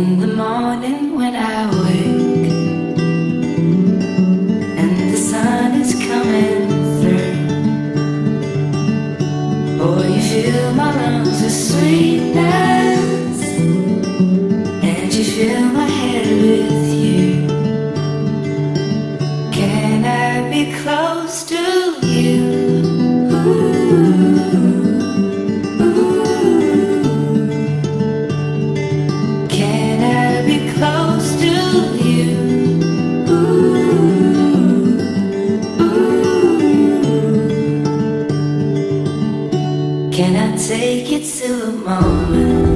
In the morning when I wake and the sun is coming through, oh, you fill my lungs with sweetness and you fill my head with you. Can I be close to you? Can I take it to a moment